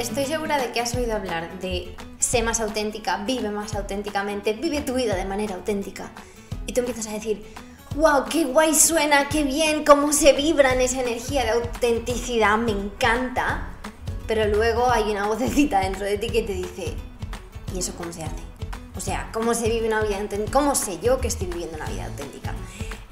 Estoy segura de que has oído hablar de sé más auténtica, vive más auténticamente, vive tu vida de manera auténtica. Y tú empiezas a decir, wow, qué guay suena, qué bien, cómo se vibra en esa energía de autenticidad, me encanta. Pero luego hay una vocecita dentro de ti que te dice, ¿y eso cómo se hace? O sea, ¿cómo se vive una vida auténtica? ¿Cómo sé yo que estoy viviendo una vida auténtica?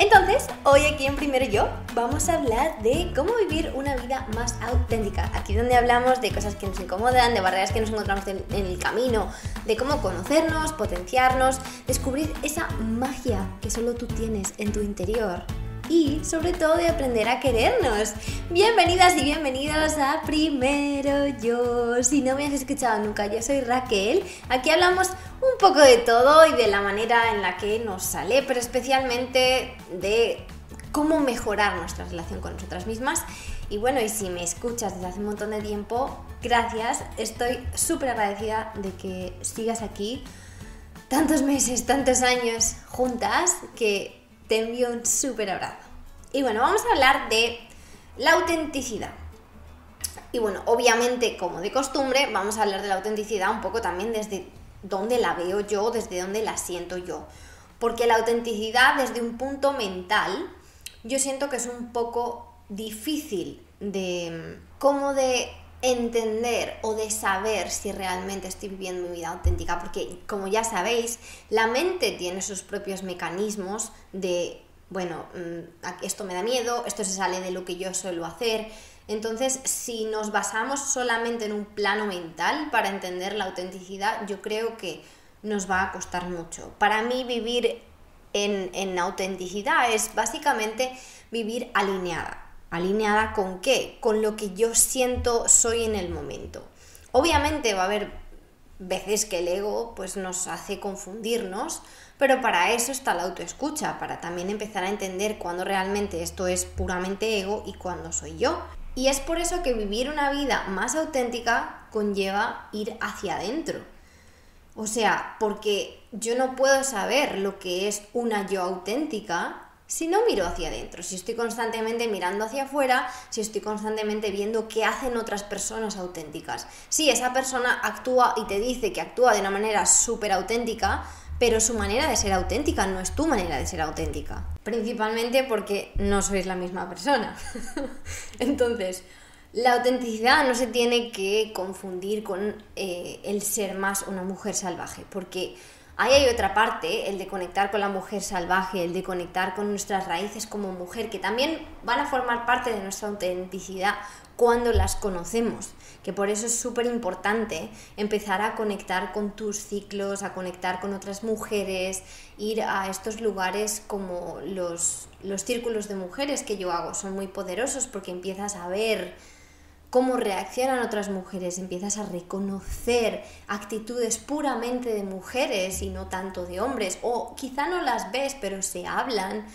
Entonces, hoy aquí en Primero Yo vamos a hablar de cómo vivir una vida más auténtica. Aquí donde hablamos de cosas que nos incomodan, de barreras que nos encontramos en, el camino, de cómo conocernos, potenciarnos, descubrir esa magia que solo tú tienes en tu interior y sobre todo de aprender a querernos. Bienvenidas y bienvenidos a Primero Yo. Si no me has escuchado nunca, yo soy Raquel. Aquí hablamos un poco de todo y de la manera en la que nos sale, pero especialmente de cómo mejorar nuestra relación con nosotras mismas. Y bueno, y si me escuchas desde hace un montón de tiempo, gracias. Estoy súper agradecida de que sigas aquí tantos meses, tantos años juntas, que te envío un súper abrazo. Y bueno, vamos a hablar de la autenticidad. Y bueno, obviamente, como de costumbre, vamos a hablar de la autenticidad un poco también desde dónde la veo yo, desde dónde la siento yo. Porque la autenticidad desde un punto mental, yo siento que es un poco difícil de cómo de entender o de saber si realmente estoy viviendo mi vida auténtica, porque como ya sabéis, la mente tiene sus propios mecanismos de, bueno, mm, esto me da miedo, esto se sale de lo que yo suelo hacer. Entonces, si nos basamos solamente en un plano mental para entender la autenticidad, yo creo que nos va a costar mucho. Para mí vivir en, en autenticidad es básicamente vivir alineada ¿Alineada con qué? Con lo que yo siento soy en el momento. Obviamente va a haber veces que el ego pues nos hace confundirnos, pero para eso está la autoescucha, para también empezar a entender cuándo realmente esto es puramente ego y cuándo soy yo. Y es por eso que vivir una vida más auténtica conlleva ir hacia adentro. O sea, porque yo no puedo saber lo que es una yo auténtica si no miro hacia adentro, si estoy constantemente mirando hacia afuera, si estoy constantemente viendo qué hacen otras personas auténticas. Si esa persona actúa y te dice que actúa de una manera súper auténtica, pero su manera de ser auténtica no es tu manera de ser auténtica. Principalmente porque no sois la misma persona. Entonces, la autenticidad no se tiene que confundir con eh, el ser más una mujer salvaje, porque Ahí hay otra parte, el de conectar con la mujer salvaje, el de conectar con nuestras raíces como mujer, que también van a formar parte de nuestra autenticidad cuando las conocemos, que por eso es súper importante empezar a conectar con tus ciclos, a conectar con otras mujeres, ir a estos lugares como los, los círculos de mujeres que yo hago, son muy poderosos porque empiezas a ver cómo reaccionan otras mujeres, empiezas a reconocer actitudes puramente de mujeres y no tanto de hombres, o quizá no las ves, pero se hablan,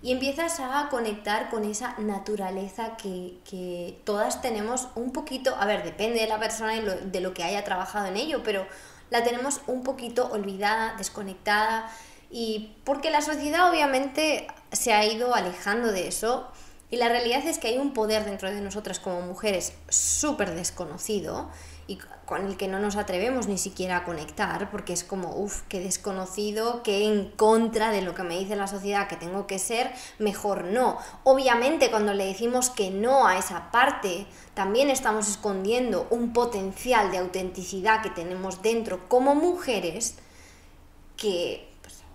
y empiezas a conectar con esa naturaleza que, todas tenemos un poquito, a ver, depende de la persona y de lo que haya trabajado en ello, pero la tenemos un poquito olvidada, desconectada, y porque la sociedad obviamente se ha ido alejando de eso, y la realidad es que hay un poder dentro de nosotras como mujeres súper desconocido y con el que no nos atrevemos ni siquiera a conectar, porque es como, uff, qué desconocido, que en contra de lo que me dice la sociedad que tengo que ser, mejor no. Obviamente cuando le decimos que no a esa parte, también estamos escondiendo un potencial de autenticidad que tenemos dentro como mujeres que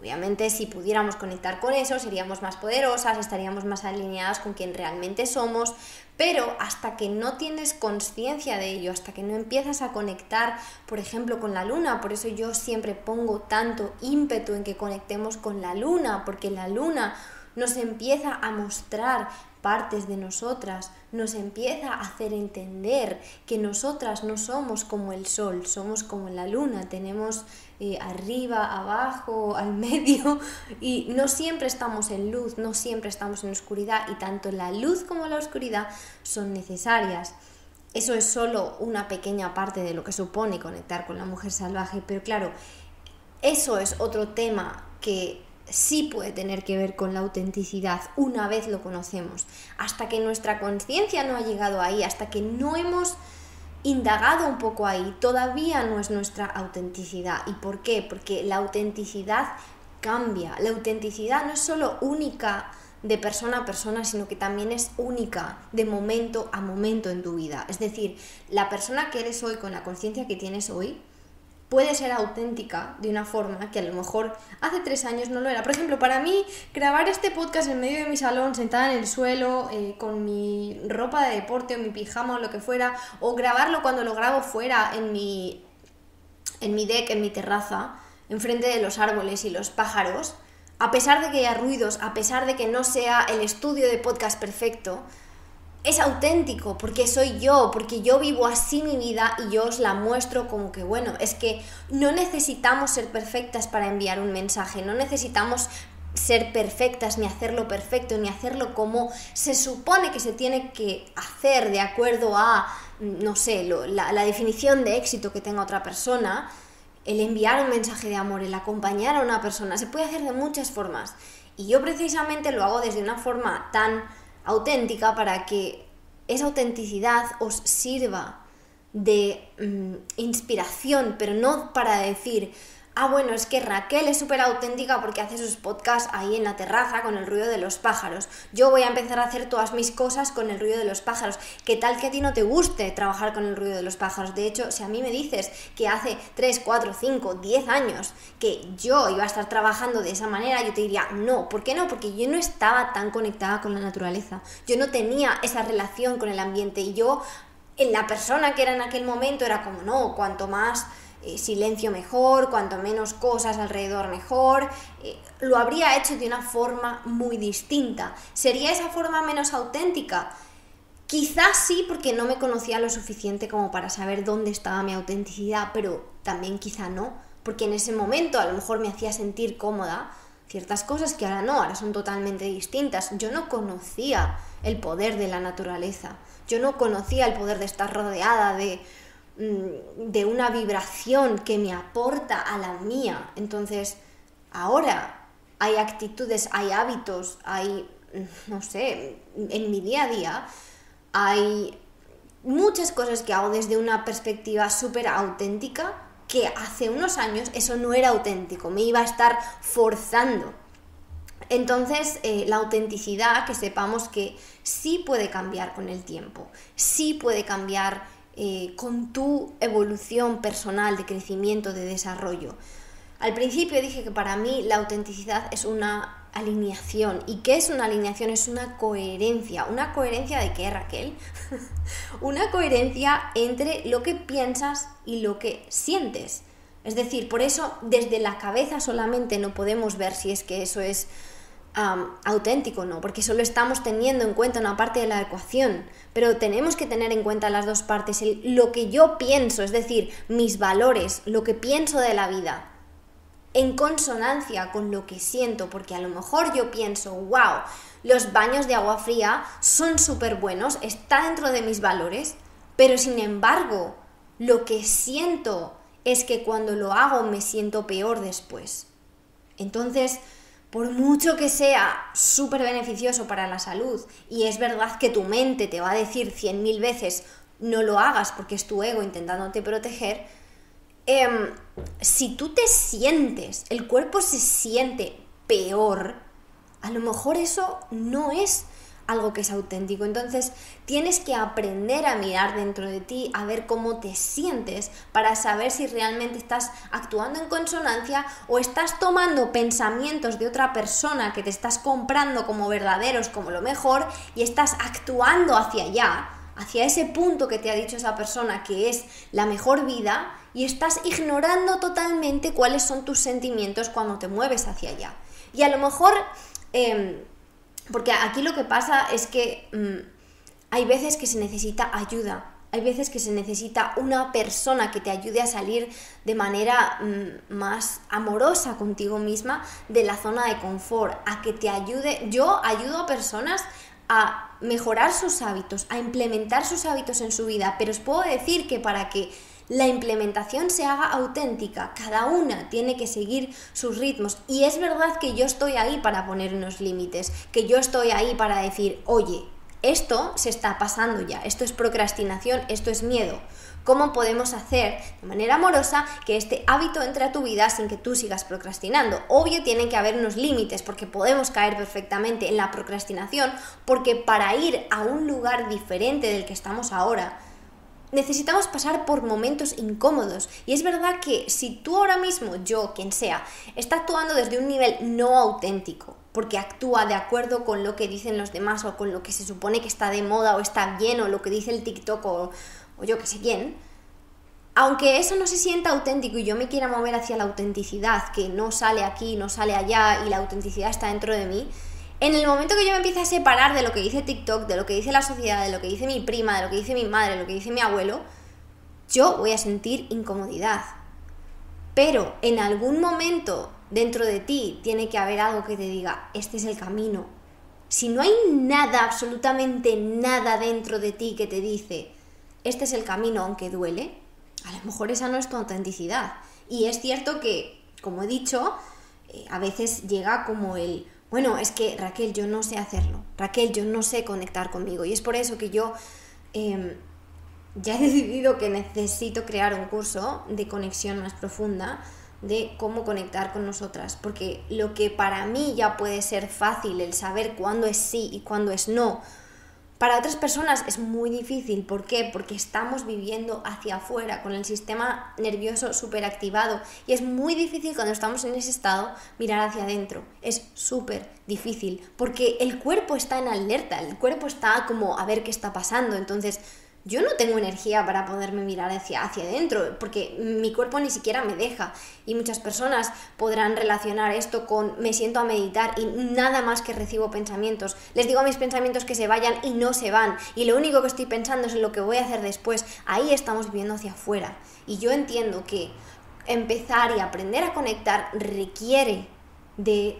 Obviamente si pudiéramos conectar con eso seríamos más poderosas, estaríamos más alineadas con quien realmente somos, pero hasta que no tienes conciencia de ello, hasta que no empiezas a conectar, por ejemplo, con la luna, por eso yo siempre pongo tanto ímpetu en que conectemos con la luna, porque la luna nos empieza a mostrar partes de nosotras, nos empieza a hacer entender que nosotras no somos como el sol, somos como la luna, tenemos eh, arriba, abajo, al medio y no siempre estamos en luz, no siempre estamos en oscuridad y tanto la luz como la oscuridad son necesarias. Eso es solo una pequeña parte de lo que supone conectar con la mujer salvaje, pero claro, eso es otro tema que sí puede tener que ver con la autenticidad una vez lo conocemos. Hasta que nuestra conciencia no ha llegado ahí, hasta que no hemos indagado un poco ahí, todavía no es nuestra autenticidad. ¿Y por qué? Porque la autenticidad cambia. La autenticidad no es solo única de persona a persona, sino que también es única de momento a momento en tu vida. Es decir, la persona que eres hoy con la conciencia que tienes hoy puede ser auténtica de una forma que a lo mejor hace tres años no lo era. Por ejemplo, para mí, grabar este podcast en medio de mi salón, sentada en el suelo, eh, con mi ropa de deporte o mi pijama o lo que fuera, o grabarlo cuando lo grabo fuera en mi, en mi deck, en mi terraza, enfrente de los árboles y los pájaros, a pesar de que haya ruidos, a pesar de que no sea el estudio de podcast perfecto, es auténtico, porque soy yo, porque yo vivo así mi vida y yo os la muestro como que, bueno, es que no necesitamos ser perfectas para enviar un mensaje, no necesitamos ser perfectas, ni hacerlo perfecto, ni hacerlo como se supone que se tiene que hacer de acuerdo a, no sé, la, la definición de éxito que tenga otra persona, el enviar un mensaje de amor, el acompañar a una persona, se puede hacer de muchas formas. Y yo precisamente lo hago desde una forma tan auténtica para que esa autenticidad os sirva de mm, inspiración, pero no para decir, Ah, bueno, es que Raquel es súper auténtica porque hace sus podcasts ahí en la terraza con el ruido de los pájaros. Yo voy a empezar a hacer todas mis cosas con el ruido de los pájaros. ¿Qué tal que a ti no te guste trabajar con el ruido de los pájaros? De hecho, si a mí me dices que hace 3, 4, 5, 10 años que yo iba a estar trabajando de esa manera, yo te diría, no. ¿Por qué no? Porque yo no estaba tan conectada con la naturaleza. Yo no tenía esa relación con el ambiente y yo, en la persona que era en aquel momento, era como, no, cuanto más eh, silencio mejor, cuanto menos cosas alrededor mejor, eh, lo habría hecho de una forma muy distinta. ¿Sería esa forma menos auténtica? Quizás sí, porque no me conocía lo suficiente como para saber dónde estaba mi autenticidad, pero también quizá no, porque en ese momento a lo mejor me hacía sentir cómoda ciertas cosas que ahora no, ahora son totalmente distintas. Yo no conocía el poder de la naturaleza, yo no conocía el poder de estar rodeada de de una vibración que me aporta a la mía. Entonces, ahora hay actitudes, hay hábitos, hay, mm, no sé, en mi día a día, hay muchas cosas que hago desde una perspectiva súper auténtica que hace unos años eso no era auténtico, me iba a estar forzando. Entonces, eh, la autenticidad, que sepamos que sí puede cambiar con el tiempo, sí puede cambiar eh, con tu evolución personal de crecimiento, de desarrollo. Al principio dije que para mí la autenticidad es una alineación. ¿Y qué es una alineación? Es una coherencia. ¿Una coherencia de qué, Raquel? una coherencia entre lo que piensas y lo que sientes. Es decir, por eso desde la cabeza solamente no podemos ver si es que eso es auténtico, ¿no? Porque solo estamos teniendo en cuenta una parte de la ecuación, pero tenemos que tener en cuenta las dos partes, lo que yo pienso, es decir, mis valores, lo que pienso de la vida, en consonancia con lo que siento, porque a lo mejor yo pienso, wow, los baños de agua fría son súper buenos, está dentro de mis valores, pero sin embargo, lo que siento es que cuando lo hago me siento peor después. Entonces, por mucho que sea súper beneficioso para la salud, y es verdad que tu mente te va a decir cien mil veces no lo hagas porque es tu ego intentándote proteger, em, si tú te sientes, el cuerpo se siente peor, a lo mejor eso no es algo que es auténtico. Entonces tienes que aprender a mirar dentro de ti, a ver cómo te sientes para saber si realmente estás actuando en consonancia o estás tomando pensamientos de otra persona que te estás comprando como verdaderos, como lo mejor, y estás actuando hacia allá, hacia ese punto que te ha dicho esa persona que es la mejor vida, y estás ignorando totalmente cuáles son tus sentimientos cuando te mueves hacia allá. Y a lo mejor... Em, porque aquí lo que pasa es que mm, hay veces que se necesita ayuda, hay veces que se necesita una persona que te ayude a salir de manera mm, más amorosa contigo misma de la zona de confort, a que te ayude. Yo ayudo a personas a mejorar sus hábitos, a implementar sus hábitos en su vida, pero os puedo decir que para que la implementación se haga auténtica, cada una tiene que seguir sus ritmos y es verdad que yo estoy ahí para poner unos límites, que yo estoy ahí para decir, oye, esto se está pasando ya, esto es procrastinación, esto es miedo. ¿Cómo podemos hacer de manera amorosa que este hábito entre a tu vida sin que tú sigas procrastinando? Obvio tienen que haber unos límites porque podemos caer perfectamente en la procrastinación porque para ir a un lugar diferente del que estamos ahora, necesitamos pasar por momentos incómodos. Y es verdad que si tú ahora mismo, yo, quien sea, está actuando desde un nivel no auténtico, porque actúa de acuerdo con lo que dicen los demás o con lo que se supone que está de moda o está bien o lo que dice el TikTok o, o yo que sé quién, aunque eso no se sienta auténtico y yo me quiera mover hacia la autenticidad, que no sale aquí, no sale allá y la autenticidad está dentro de mí, en el momento que yo me empiece a separar de lo que dice TikTok, de lo que dice la sociedad, de lo que dice mi prima, de lo que dice mi madre, de lo que dice mi abuelo, yo voy a sentir incomodidad. Pero en algún momento dentro de ti tiene que haber algo que te diga, este es el camino. Si no hay nada, absolutamente nada dentro de ti que te dice, este es el camino aunque duele, a lo mejor esa no es tu autenticidad. Y es cierto que, como he dicho, eh, a veces llega como el, bueno, es que Raquel, yo no sé hacerlo, Raquel, yo no sé conectar conmigo. Y es por eso que yo em, ya he decidido que necesito crear un curso de conexión más profunda de cómo conectar con nosotras, porque lo que para mí ya puede ser fácil, el saber cuándo es sí y cuándo es no, para otras personas es muy difícil. ¿Por qué? Porque estamos viviendo hacia afuera, con el sistema nervioso súper activado. Y es muy difícil cuando estamos en ese estado mirar hacia adentro. Es súper difícil. Porque el cuerpo está en alerta, el cuerpo está como a ver qué está pasando. Entonces, yo no tengo energía para poderme mirar hacia, hacia adentro, porque mi cuerpo ni siquiera me deja. Y muchas personas podrán relacionar esto con me siento a meditar y nada más que recibo pensamientos. Les digo a mis pensamientos que se vayan y no se van. Y lo único que estoy pensando es en lo que voy a hacer después. Ahí estamos viviendo hacia afuera. Y yo entiendo que empezar y aprender a conectar requiere de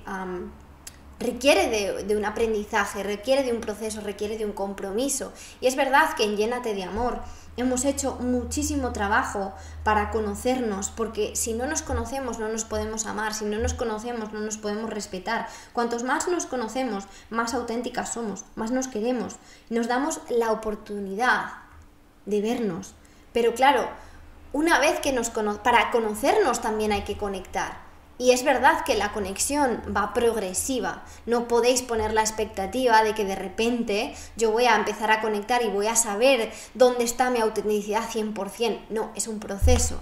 requiere de, un aprendizaje, requiere de un proceso, requiere de un compromiso. Y es verdad que en Llénate de Amor hemos hecho muchísimo trabajo para conocernos, porque si no nos conocemos no nos podemos amar, si no nos conocemos no nos podemos respetar. Cuantos más nos conocemos, más auténticas somos, más nos queremos, nos damos la oportunidad de vernos. Pero claro, una vez que nos para conocernos también hay que conectar. Y es verdad que la conexión va progresiva. No podéis poner la expectativa de que de repente yo voy a empezar a conectar y voy a saber dónde está mi autenticidad 100%. No, es un proceso.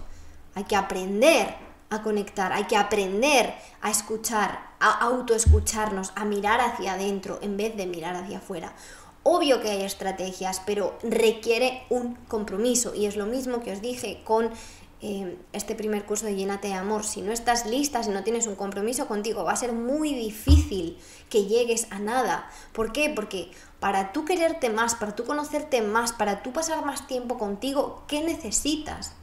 Hay que aprender a conectar, hay que aprender a escuchar, a autoescucharnos, a mirar hacia adentro en vez de mirar hacia afuera. Obvio que hay estrategias, pero requiere un compromiso y es lo mismo que os dije con Em, este primer curso de Llénate de Amor, si no estás lista, si no tienes un compromiso contigo, va a ser muy difícil que llegues a nada. ¿Por qué? Porque para tú quererte más, para tú conocerte más, para tú pasar más tiempo contigo, ¿qué necesitas?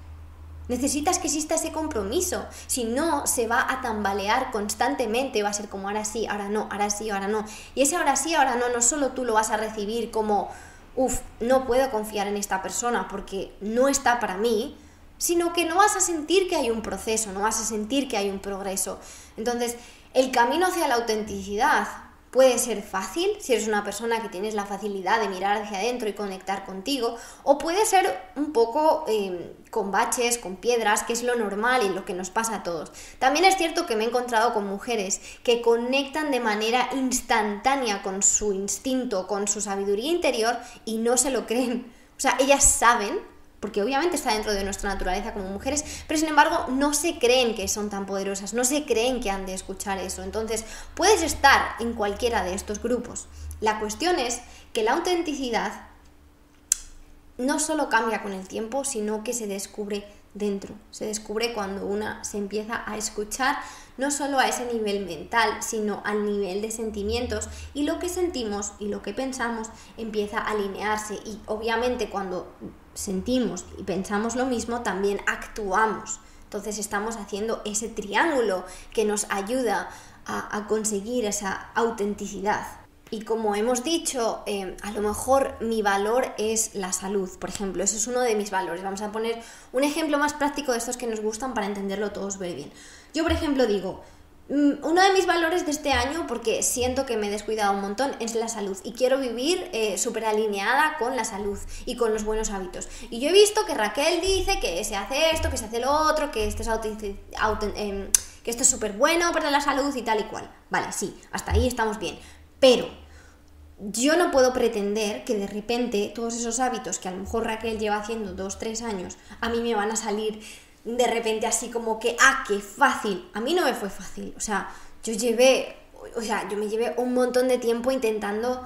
Necesitas que exista ese compromiso. Si no, se va a tambalear constantemente. Va a ser como ahora sí, ahora no, ahora sí, ahora no. Y ese ahora sí, ahora no, no solo tú lo vas a recibir como, uff, no puedo confiar en esta persona porque no está para mí, sino que no vas a sentir que hay un proceso, no vas a sentir que hay un progreso. Entonces, el camino hacia la autenticidad puede ser fácil si eres una persona que tienes la facilidad de mirar hacia adentro y conectar contigo, o puede ser un poco em, con baches, con piedras, que es lo normal y lo que nos pasa a todos. También es cierto que me he encontrado con mujeres que conectan de manera instantánea con su instinto, con su sabiduría interior y no se lo creen. O sea, ellas saben porque obviamente está dentro de nuestra naturaleza como mujeres, pero sin embargo no se creen que son tan poderosas, no se creen que han de escuchar eso. Entonces, puedes estar en cualquiera de estos grupos. La cuestión es que la autenticidad no solo cambia con el tiempo, sino que se descubre dentro. Se descubre cuando una se empieza a escuchar no solo a ese nivel mental, sino al nivel de sentimientos y lo que sentimos y lo que pensamos empieza a alinearse y obviamente cuando sentimos y pensamos lo mismo, también actuamos. Entonces estamos haciendo ese triángulo que nos ayuda a, conseguir esa autenticidad. Y como hemos dicho, eh, a lo mejor mi valor es la salud, por ejemplo, eso es uno de mis valores. Vamos a poner un ejemplo más práctico de estos que nos gustan para entenderlo todos muy bien. Yo, por ejemplo, digo, uno de mis valores de este año, porque siento que me he descuidado un montón, es la salud. Y quiero vivir eh, súper alineada con la salud y con los buenos hábitos. Y yo he visto que Raquel dice que se hace esto, que se hace lo otro, que esto es, em, que esto es súper bueno para la salud y tal y cual. Vale, sí, hasta ahí estamos bien. Pero yo no puedo pretender que de repente todos esos hábitos que a lo mejor Raquel lleva haciendo dos, tres años, a mí me van a salir de repente así como que, ah, qué fácil. A mí no me fue fácil. O sea, yo llevé, o sea, yo me llevé un montón de tiempo intentando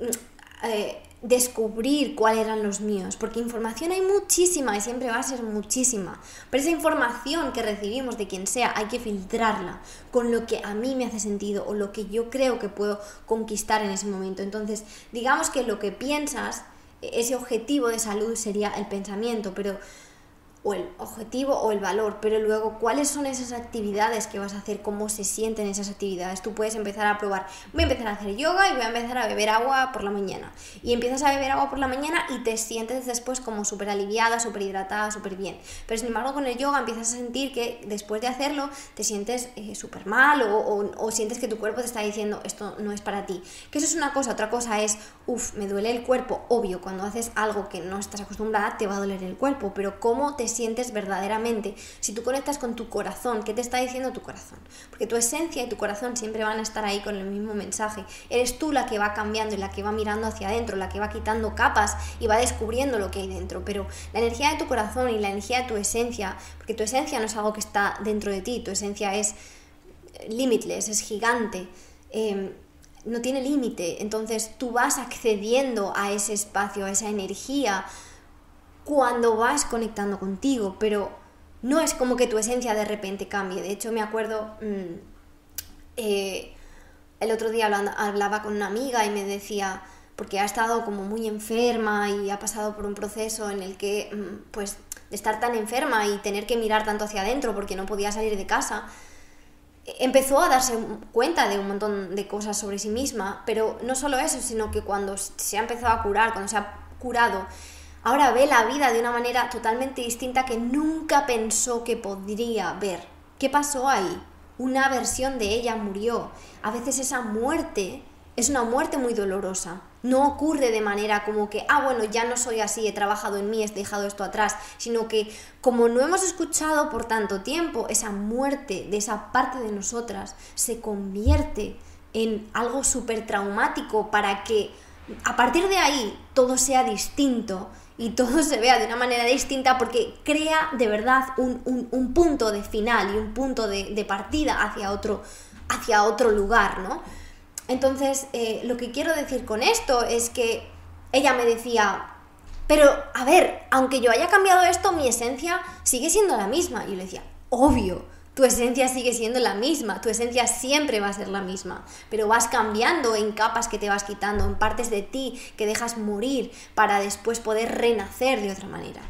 mm, eh, descubrir cuáles eran los míos, porque información hay muchísima y siempre va a ser muchísima, pero esa información que recibimos de quien sea hay que filtrarla con lo que a mí me hace sentido o lo que yo creo que puedo conquistar en ese momento. Entonces, digamos que lo que piensas, ese objetivo de salud sería el pensamiento, pero o el objetivo o el valor, pero luego cuáles son esas actividades que vas a hacer, cómo se sienten esas actividades. Tú puedes empezar a probar, voy a empezar a hacer yoga y voy a empezar a beber agua por la mañana. Y empiezas a beber agua por la mañana y te sientes después como súper aliviada, súper hidratada, súper bien. Pero sin embargo con el yoga empiezas a sentir que después de hacerlo te sientes eh, súper mal o, o sientes que tu cuerpo te está diciendo esto no es para ti. Que eso es una cosa, otra cosa es, uff, me duele el cuerpo. Obvio, cuando haces algo que no estás acostumbrada te va a doler el cuerpo, pero cómo te sientes verdaderamente, si tú conectas con tu corazón, ¿qué te está diciendo tu corazón? Porque tu esencia y tu corazón siempre van a estar ahí con el mismo mensaje. Eres tú la que va cambiando y la que va mirando hacia adentro, la que va quitando capas y va descubriendo lo que hay dentro. Pero la energía de tu corazón y la energía de tu esencia, porque tu esencia no es algo que está dentro de ti, tu esencia es limitless, es gigante. Em, no tiene límite, entonces tú vas accediendo a ese espacio, a esa energía, cuando vas conectando contigo, pero no es como que tu esencia de repente cambie. De hecho, me acuerdo, mm, eh, el otro día hablaba con una amiga y me decía, porque ha estado como muy enferma y ha pasado por un proceso en el que, mm, pues, de estar tan enferma y tener que mirar tanto hacia adentro porque no podía salir de casa, empezó a darse cuenta de un montón de cosas sobre sí misma, pero no solo eso, sino que cuando se ha empezado a curar, cuando se ha curado, ahora ve la vida de una manera totalmente distinta que nunca pensó que podría ver. ¿Qué pasó ahí? Una versión de ella murió. A veces esa muerte es una muerte muy dolorosa. No ocurre de manera como que, ah, bueno, ya no soy así, he trabajado en mí, he dejado esto atrás, sino que como no hemos escuchado por tanto tiempo, esa muerte de esa parte de nosotras se convierte en algo súper traumático para que a partir de ahí todo sea distinto y todo se vea de una manera distinta porque crea de verdad un, punto de final y un punto de, partida hacia otro, hacia otro lugar, ¿no? Entonces, eh, lo que quiero decir con esto es que ella me decía, pero a ver, aunque yo haya cambiado esto, mi esencia sigue siendo la misma. Y yo le decía, obvio, tu esencia sigue siendo la misma, tu esencia siempre va a ser la misma, pero vas cambiando en capas que te vas quitando, en partes de ti que dejas morir para después poder renacer de otra manera.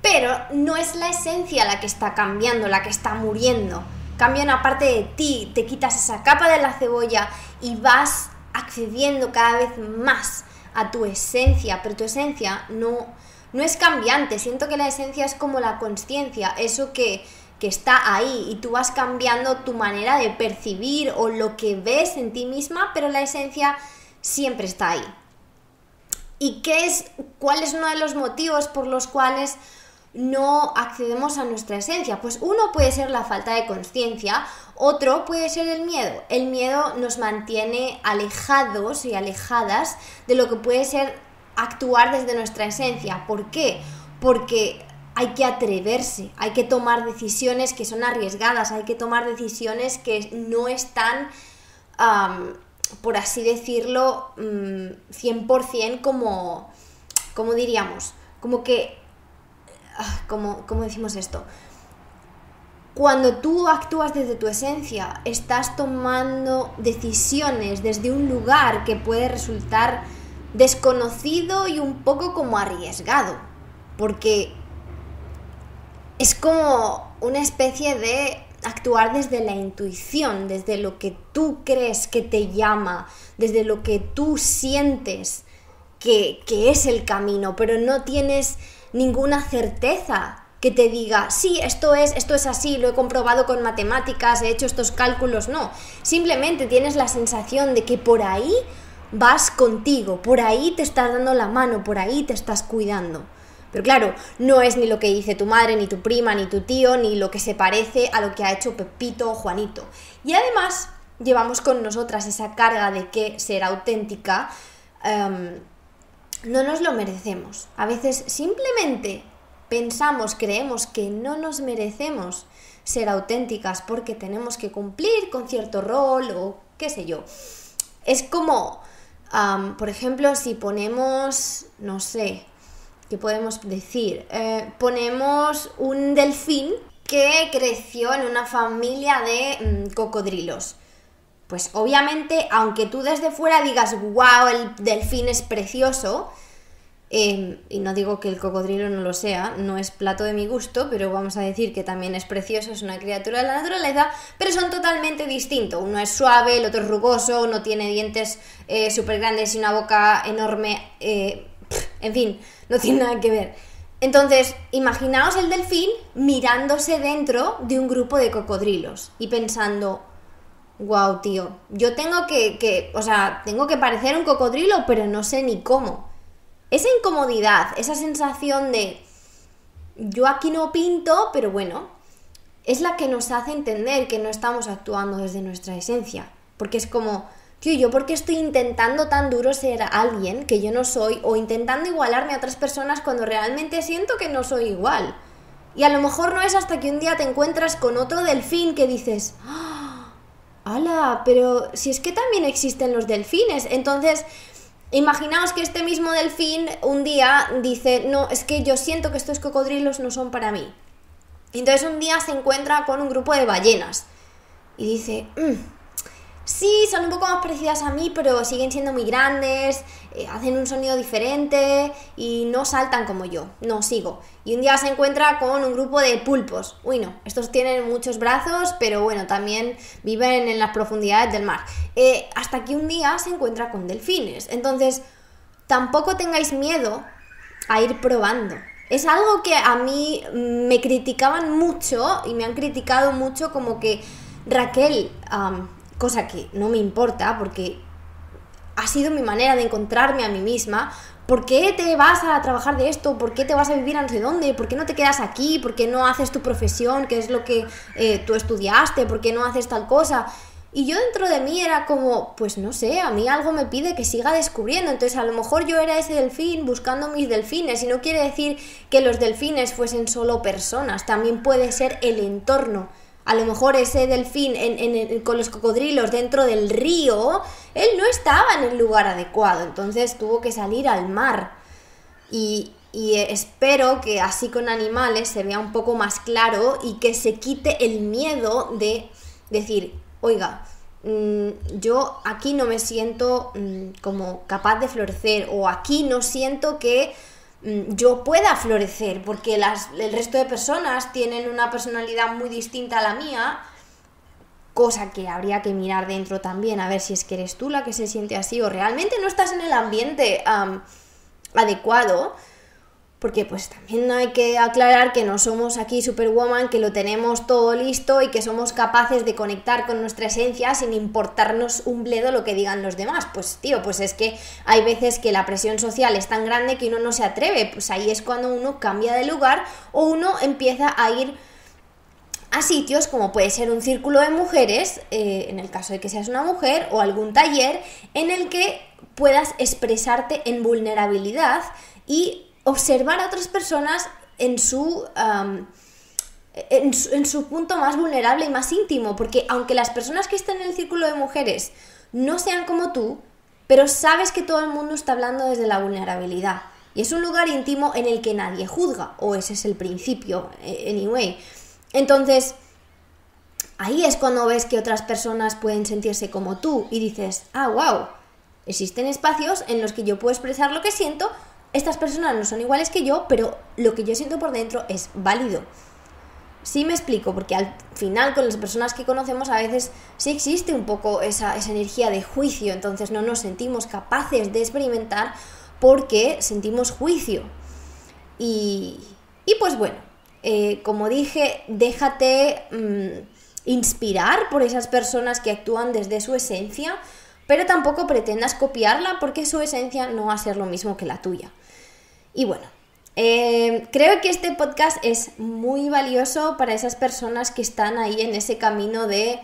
Pero no es la esencia la que está cambiando, la que está muriendo. Cambia una parte de ti, te quitas esa capa de la cebolla y vas accediendo cada vez más a tu esencia, pero tu esencia no, no es cambiante. Siento que la esencia es como la conciencia, eso que que está ahí y tú vas cambiando tu manera de percibir o lo que ves en ti misma, pero la esencia siempre está ahí. ¿Y qué es, cuál es uno de los motivos por los cuales no accedemos a nuestra esencia? Pues uno puede ser la falta de conciencia, otro puede ser el miedo. El miedo nos mantiene alejados y alejadas de lo que puede ser actuar desde nuestra esencia. ¿Por qué? Porque hay que atreverse, hay que tomar decisiones que son arriesgadas, hay que tomar decisiones que no están, por así decirlo, 100% mm, como, como diríamos, como que, ah, como, ¿cómo decimos esto? Cuando tú actúas desde tu esencia, estás tomando decisiones desde un lugar que puede resultar desconocido y un poco como arriesgado, porque es como una especie de actuar desde la intuición, desde lo que tú crees que te llama, desde lo que tú sientes que, es el camino, pero no tienes ninguna certeza que te diga, sí, esto es, esto es así, lo he comprobado con matemáticas, he hecho estos cálculos, no. Simplemente tienes la sensación de que por ahí vas contigo, por ahí te estás dando la mano, por ahí te estás cuidando. Pero claro, no es ni lo que dice tu madre, ni tu prima, ni tu tío, ni lo que se parece a lo que ha hecho Pepito o Juanito. Y además llevamos con nosotras esa carga de que ser auténtica em, no nos lo merecemos. A veces simplemente pensamos, creemos que no nos merecemos ser auténticas porque tenemos que cumplir con cierto rol o qué sé yo. Es como, por ejemplo, si ponemos, no sé, ¿qué podemos decir? Eh, ponemos un delfín que creció en una familia de mm, cocodrilos. Pues obviamente, aunque tú desde fuera digas, wow, el delfín es precioso, em, y no digo que el cocodrilo no lo sea, no es plato de mi gusto, pero vamos a decir que también es precioso, es una criatura de la naturaleza, pero son totalmente distintos. Uno es suave, el otro es rugoso, uno tiene dientes eh, súper grandes y una boca enorme, eh, en fin, no tiene nada que ver. Entonces, imaginaos el delfín mirándose dentro de un grupo de cocodrilos y pensando, wow, tío, yo tengo que, que, o sea, tengo que parecer un cocodrilo, pero no sé ni cómo. Esa incomodidad, esa sensación de, yo aquí no pinto, pero bueno, es la que nos hace entender que no estamos actuando desde nuestra esencia. Porque es como, tío, ¿yo por qué estoy intentando tan duro ser alguien que yo no soy o intentando igualarme a otras personas cuando realmente siento que no soy igual? Y a lo mejor no es hasta que un día te encuentras con otro delfín que dices, ¡Ah! ¡Hala! Pero si es que también existen los delfines. Entonces, imaginaos que este mismo delfín un día dice, no, es que yo siento que estos cocodrilos no son para mí. Entonces un día se encuentra con un grupo de ballenas y dice, mm, Sí, son un poco más parecidas a mí, pero siguen siendo muy grandes, eh, hacen un sonido diferente y no saltan como yo. No, sigo. Y un día se encuentra con un grupo de pulpos. Uy, no, estos tienen muchos brazos, pero bueno, también viven en las profundidades del mar. Eh, hasta que un día se encuentra con delfines. Entonces, tampoco tengáis miedo a ir probando. Es algo que a mí me criticaban mucho y me han criticado mucho como que Raquel, cosa que no me importa porque ha sido mi manera de encontrarme a mí misma. ¿Por qué te vas a trabajar de esto? ¿Por qué te vas a vivir a no sé dónde? ¿Por qué no te quedas aquí? ¿Por qué no haces tu profesión, que es lo que eh, tú estudiaste? ¿Por qué no haces tal cosa? Y yo dentro de mí era como, pues no sé, a mí algo me pide que siga descubriendo. Entonces a lo mejor yo era ese delfín buscando mis delfines. Y no quiere decir que los delfines fuesen solo personas, también puede ser el entorno a lo mejor ese delfín con los cocodrilos dentro del río, él no estaba en el lugar adecuado, entonces tuvo que salir al mar. Y, espero que así con animales se vea un poco más claro y que se quite el miedo de decir, oiga, mm, yo aquí no me siento mm, como capaz de florecer o aquí no siento que yo pueda florecer, porque las, el resto de personas tienen una personalidad muy distinta a la mía, cosa que habría que mirar dentro también, a ver si es que eres tú la que se siente así o realmente no estás en el ambiente adecuado porque pues también hay que aclarar que no somos aquí Superwoman, que lo tenemos todo listo y que somos capaces de conectar con nuestra esencia sin importarnos un bledo lo que digan los demás. Pues tío, pues es que hay veces que la presión social es tan grande que uno no se atreve, pues ahí es cuando uno cambia de lugar o uno empieza a ir a sitios como puede ser un círculo de mujeres, eh, en el caso de que seas una mujer, o algún taller en el que puedas expresarte en vulnerabilidad y observar a otras personas en su, en su, punto más vulnerable y más íntimo, porque aunque las personas que están en el círculo de mujeres no sean como tú, pero sabes que todo el mundo está hablando desde la vulnerabilidad. Y es un lugar íntimo en el que nadie juzga, o ese es el principio, eh, anyway. Entonces, ahí es cuando ves que otras personas pueden sentirse como tú y dices, ah, wow, existen espacios en los que yo puedo expresar lo que siento estas personas no son iguales que yo, pero lo que yo siento por dentro es válido. Sí me explico, porque al final con las personas que conocemos a veces sí existe un poco esa, energía de juicio, entonces no nos sentimos capaces de experimentar porque sentimos juicio. Y, pues bueno, eh, como dije, déjate mm, inspirar por esas personas que actúan desde su esencia, pero tampoco pretendas copiarla porque su esencia no va a ser lo mismo que la tuya. Y bueno, eh, creo que este podcast es muy valioso para esas personas que están ahí en ese camino de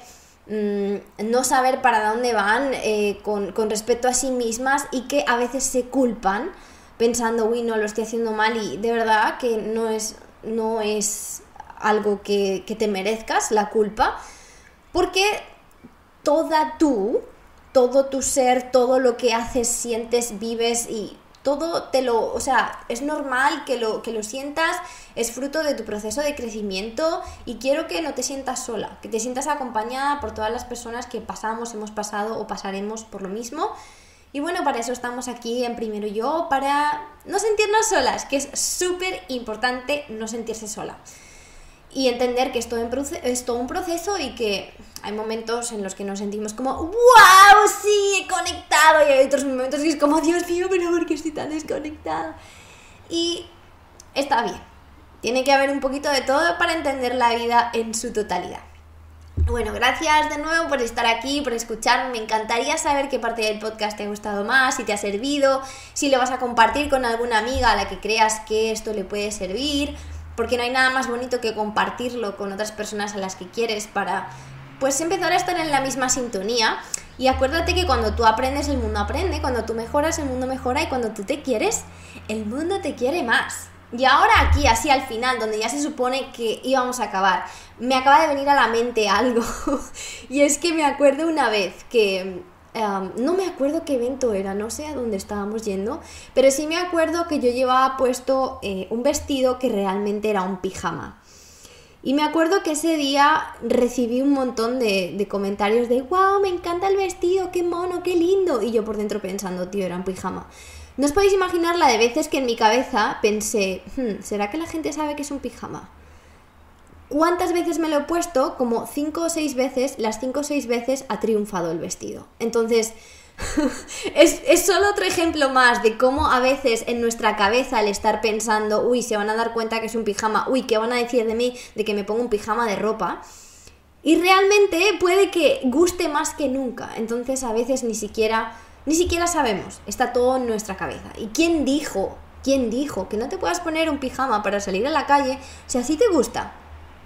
mm, no saber para dónde van eh, con, respecto a sí mismas y que a veces se culpan pensando, uy, no, lo estoy haciendo mal y de verdad que no es, no es algo que, que te merezcas, la culpa, porque toda tú, todo tu ser, todo lo que haces, sientes, vives y todo te lo, o sea, es normal que lo, que lo sientas, es fruto de tu proceso de crecimiento y quiero que no te sientas sola, que te sientas acompañada por todas las personas que pasamos, hemos pasado o pasaremos por lo mismo. Y bueno, para eso estamos aquí en Primero Yo, para no sentirnos solas, que es súper importante no sentirse sola y entender que es todo, es todo un proceso y que hay momentos en los que nos sentimos como ¡Wow! Sí, he conectado y hay otros momentos que es como Dios mío, pero ¿por qué estoy tan desconectada? Y está bien. Tiene que haber un poquito de todo para entender la vida en su totalidad. Bueno, gracias de nuevo por estar aquí, por escucharme. Me encantaría saber qué parte del podcast te ha gustado más, si te ha servido, si lo vas a compartir con alguna amiga a la que creas que esto le puede servir porque no hay nada más bonito que compartirlo con otras personas a las que quieres para pues empezar a estar en la misma sintonía. Y acuérdate que cuando tú aprendes, el mundo aprende, cuando tú mejoras, el mundo mejora y cuando tú te quieres, el mundo te quiere más. Y ahora aquí, así al final, donde ya se supone que íbamos a acabar, me acaba de venir a la mente algo. y es que me acuerdo una vez que no me acuerdo qué evento era, no sé a dónde estábamos yendo, pero sí me acuerdo que yo llevaba puesto eh, un vestido que realmente era un pijama. Y me acuerdo que ese día recibí un montón de, comentarios de, wow, me encanta el vestido, qué mono, qué lindo. Y yo por dentro pensando, tío, era un pijama. No os podéis imaginar la de veces que en mi cabeza pensé, hmm, ¿será que la gente sabe que es un pijama? ¿Cuántas veces me lo he puesto? Como cinco o seis veces, las cinco o seis veces ha triunfado el vestido. Entonces, es, es, solo otro ejemplo más de cómo a veces en nuestra cabeza al estar pensando, uy, se van a dar cuenta que es un pijama, uy, ¿qué van a decir de mí de que me pongo un pijama de ropa? Y realmente puede que guste más que nunca. Entonces a veces ni siquiera, ni siquiera sabemos, está todo en nuestra cabeza. ¿Y quién dijo? ¿Quién dijo que no te puedas poner un pijama para salir a la calle si así te gusta?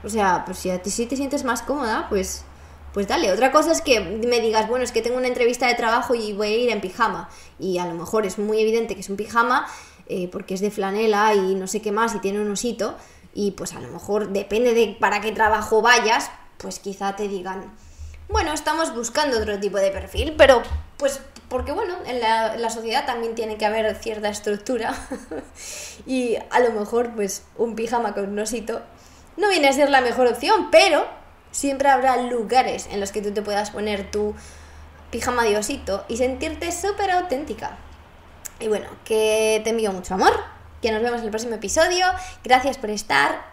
O sea, pues si a ti te sientes más cómoda, pues, pues dale. Otra cosa es que me digas, bueno, es que tengo una entrevista de trabajo y voy a ir en pijama. Y a lo mejor es muy evidente que es un pijama eh, porque es de flanela y no sé qué más y tiene un osito. Y pues a lo mejor depende de para qué trabajo vayas, pues quizá te digan, bueno, estamos buscando otro tipo de perfil, pero pues porque bueno, en la, la, sociedad también tiene que haber cierta estructura y a lo mejor pues un pijama con un osito no viene a ser la mejor opción, pero siempre habrá lugares en los que tú te puedas poner tu pijama de osito y sentirte súper auténtica. Y bueno, que te envío mucho amor, que nos vemos en el próximo episodio. Gracias por estar.